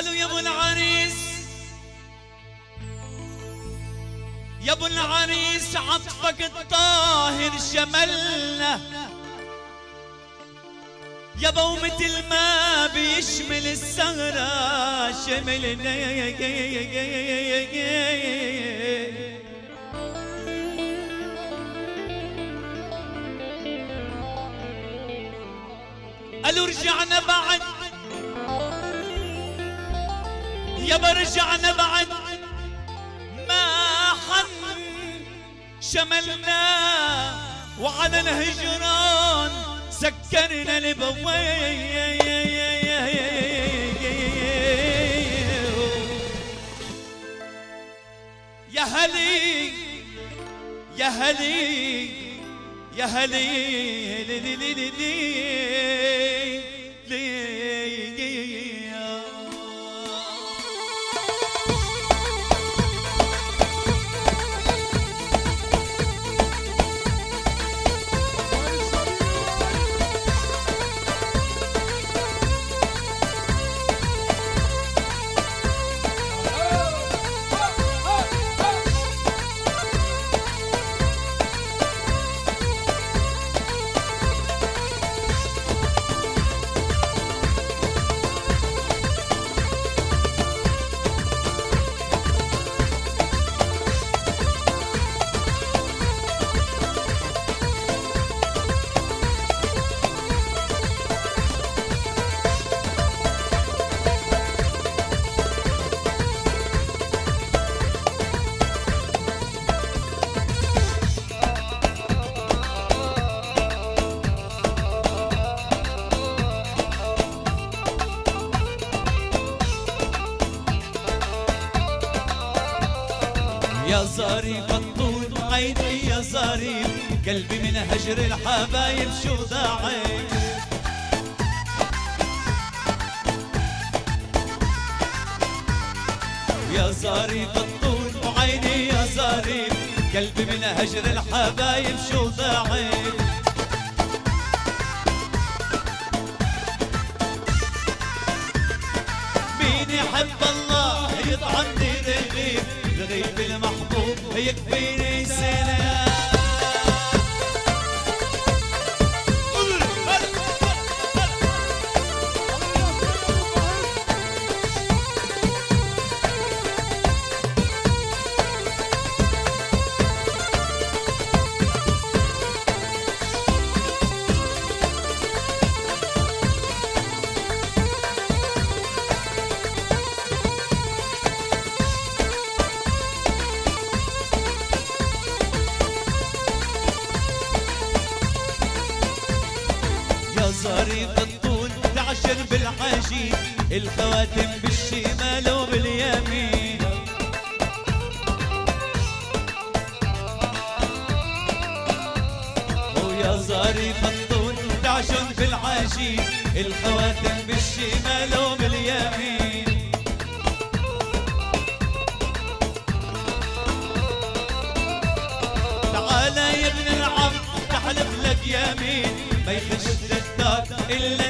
قالوا يا أبو العريس يا أبو العريس عطفك الطاهر شملنا. يابا مثل ما بيشمل السهرة شملنا. قالوا رجعنا بعد يابا رجعنا بعد ما حن شملنا وعلى الهجران سكرنا يا هلي يا هلي يا هلي لي لي لي لي لي قلبي من هجر الحبايب شو ضاعف يا ظريف الطول وعيني يا ظريف قلبي من هجر الحبايب شو ضاعف مين يحب الله يطعمني رغيف رغيف المحبوب يكفيني سنة. الخواتم بالشمال وباليمين. ويا ظريف الطول تعشر بالحشيش الخواتم بالشمال وباليمين. تعالى يا ابن العم تحلف لك يمين ما يخش الدار إلا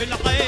بالعين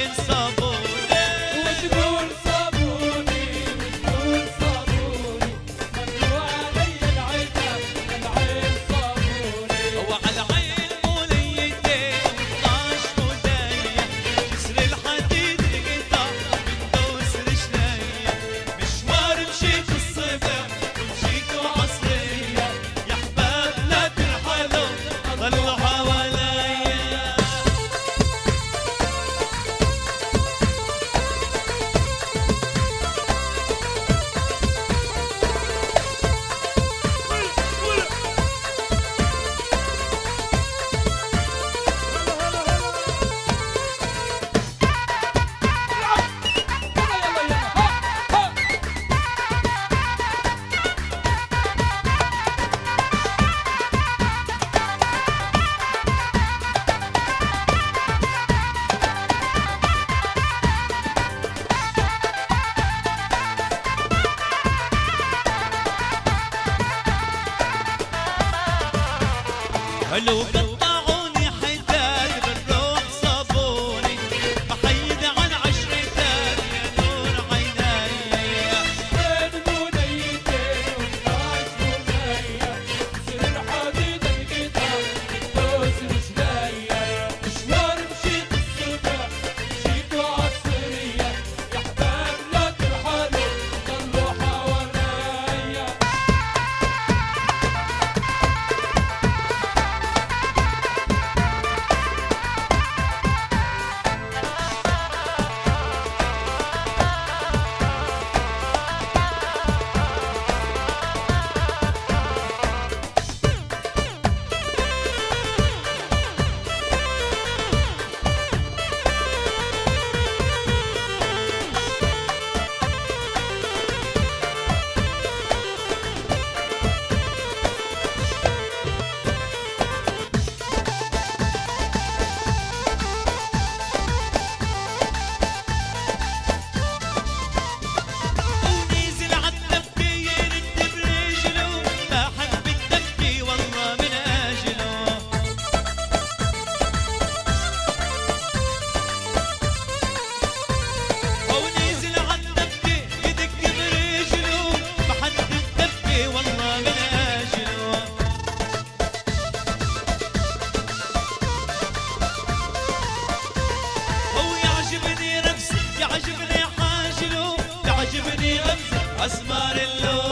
اسمر اللون.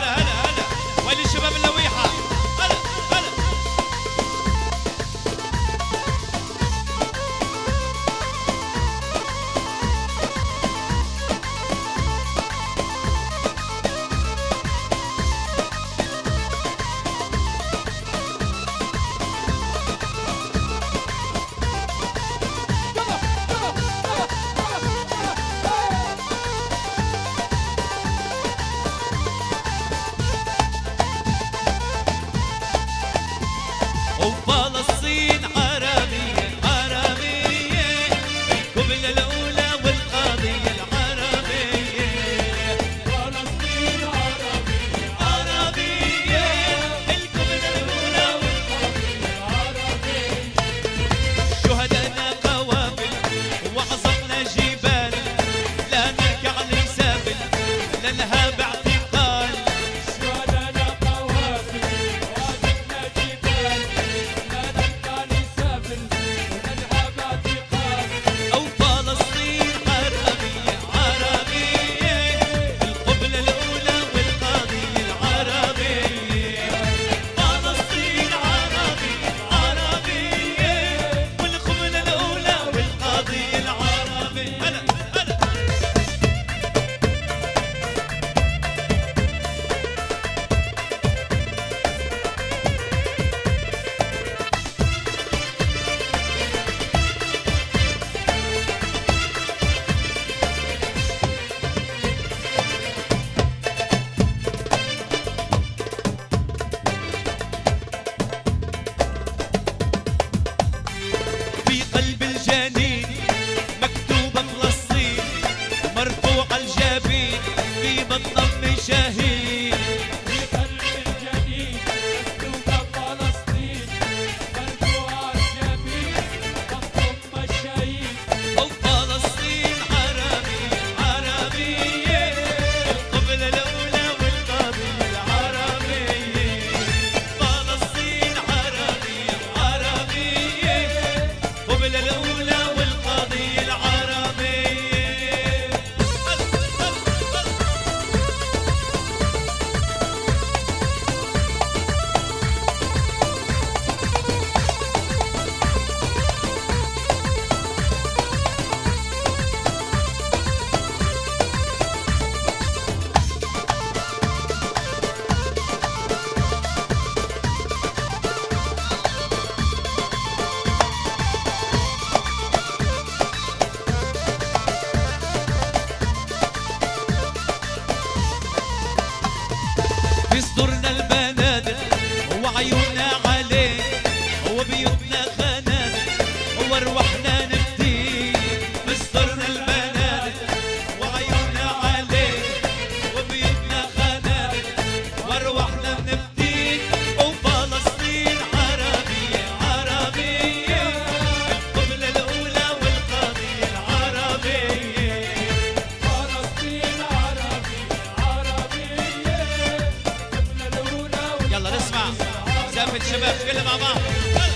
زفة شباب كلها مع بعض.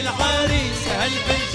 العريس هالفنجاني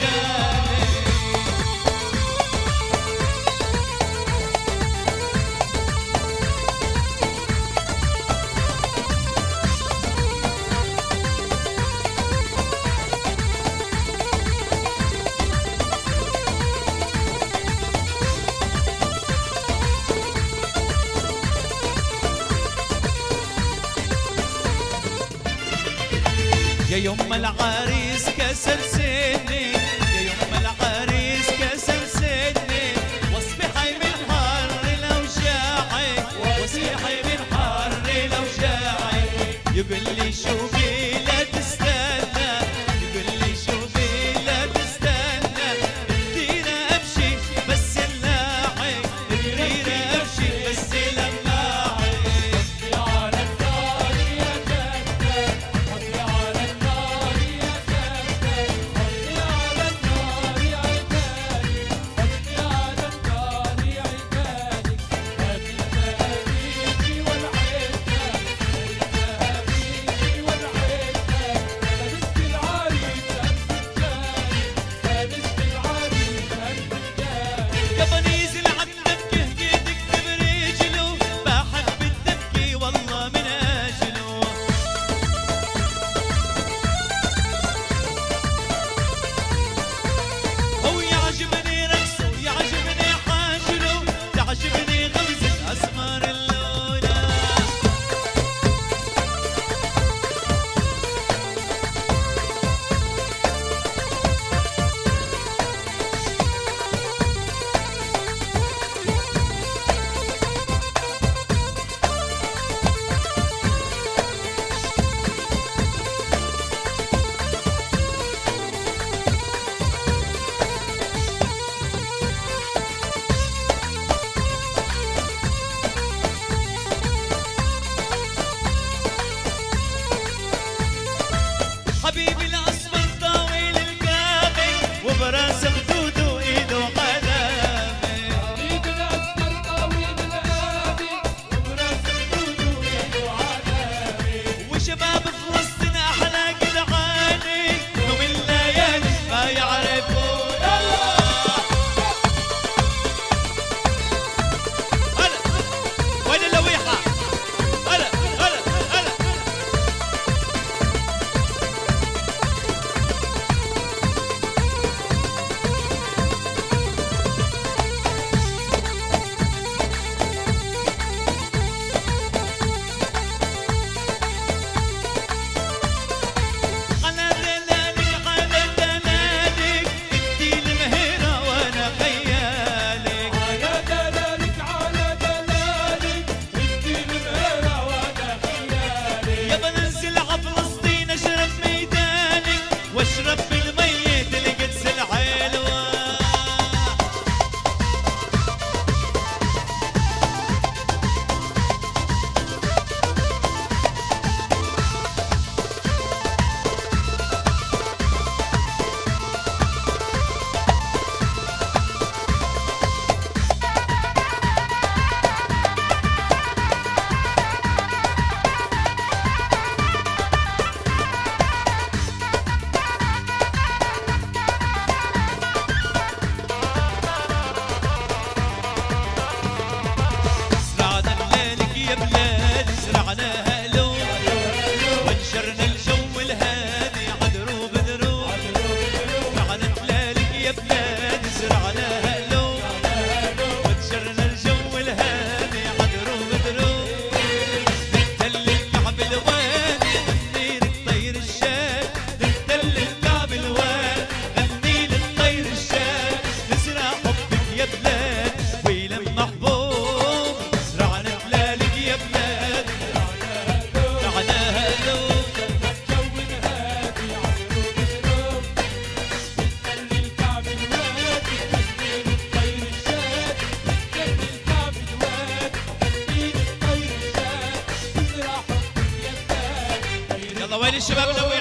الشباب لويحة